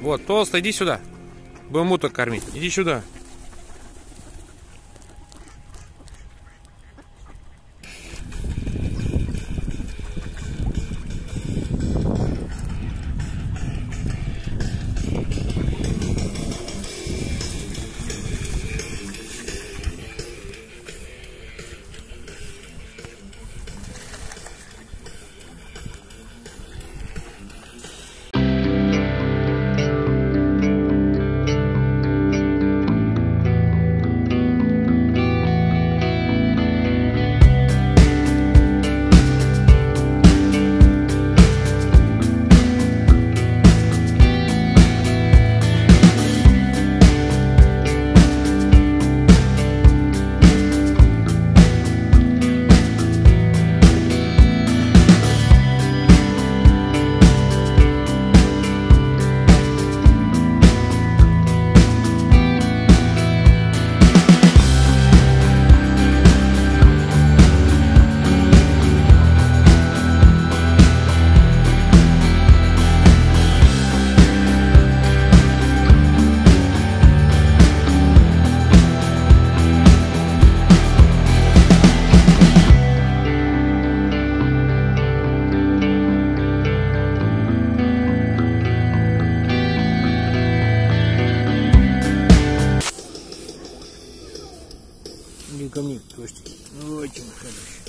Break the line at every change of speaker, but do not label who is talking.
Вот, толстый, иди сюда. Будем уток кормить. Иди сюда. Иди ко мне, Костик. Очень хорошо.